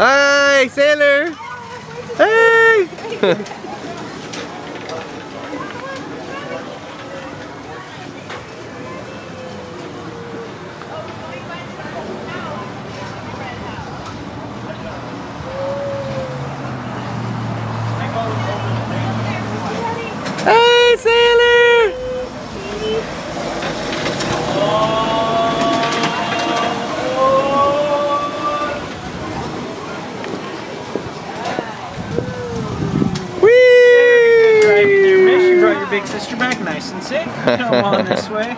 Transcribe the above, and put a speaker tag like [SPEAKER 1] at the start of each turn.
[SPEAKER 1] Hi, sailor. Hey. hey,
[SPEAKER 2] big sister back nice and safe. Come on this way.